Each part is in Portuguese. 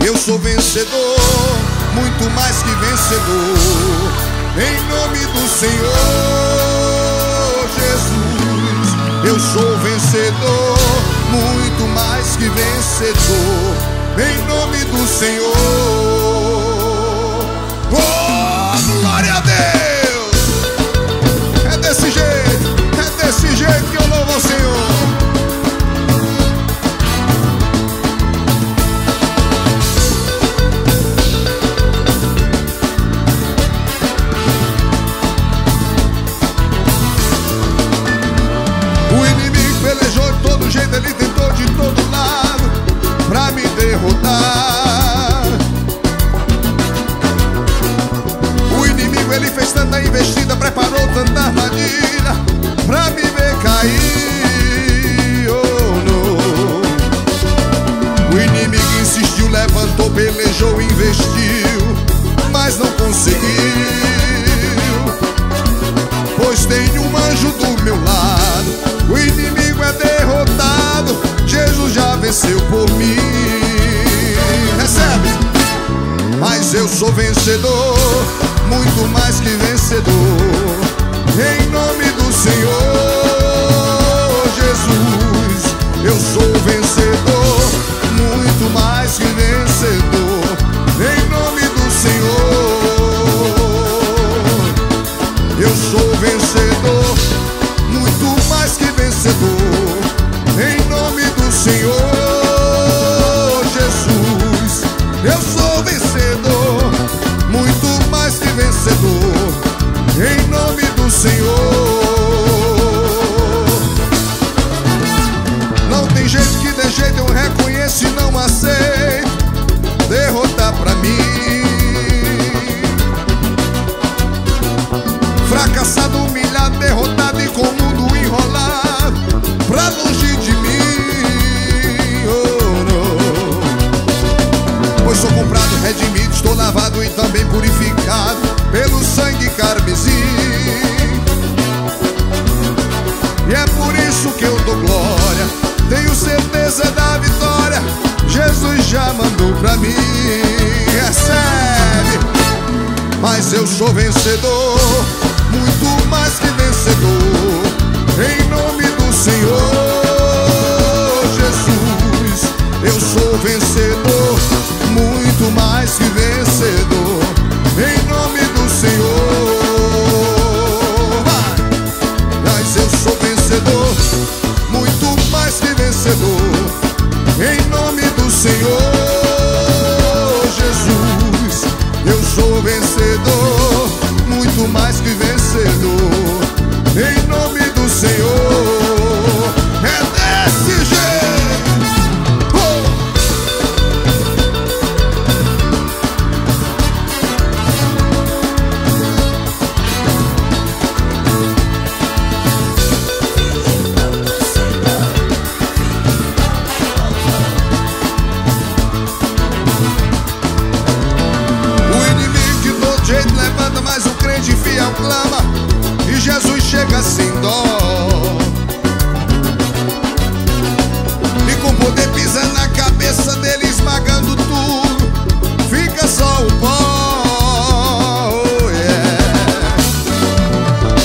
Eu sou vencedor, muito mais que vencedor. Em nome do Senhor Jesus, eu sou vencedor, muito mais que vencedor. Em nome do Senhor. Investida, preparou tanta armadilha pra me ver cair. Oh, não. O inimigo insistiu, levantou, pelejou, investiu, mas não conseguiu. Pois tem um anjo do meu lado. O inimigo é derrotado. Jesus já venceu por mim. Recebe. Mas eu sou vencedor, muito mais que vencedor. Em nome do Senhor Jesus, eu sou vencedor, muito mais que vencedor. Em nome do Senhor. Eu sou vencedor, muito mais que vencedor. Em nome do Senhor isso que eu dou glória. Tenho certeza da vitória. Jesus já mandou pra mim. Recebe. Mas eu sou vencedor, muito mais que vencedor. Em nome do Senhor Jesus, eu sou vencedor, muito mais que vencedor. reclama e Jesus chega sem dó. E com poder pisa na cabeça dele, esmagando tudo, fica só o pó. Oh, yeah.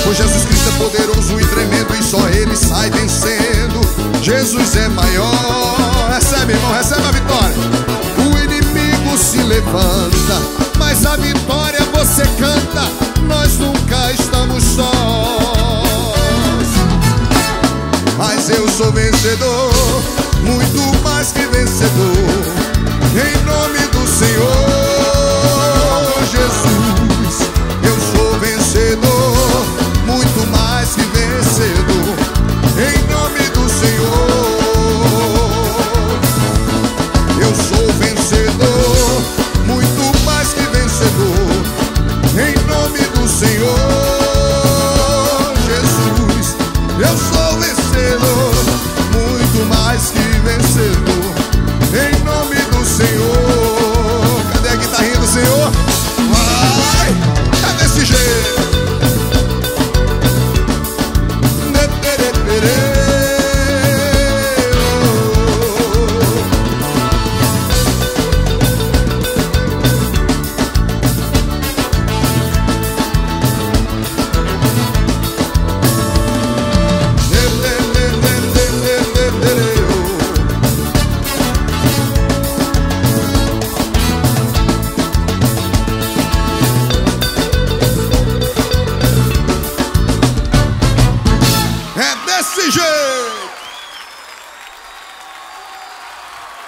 Pois Jesus Cristo é poderoso e tremendo, e só ele sai vencendo. Jesus é maior. Recebe, irmão, recebe a vitória. O inimigo se levanta, mas a vitória você canta nós nunca estamos sós. Mas eu sou vencedor, muito mais que vencedor, em nome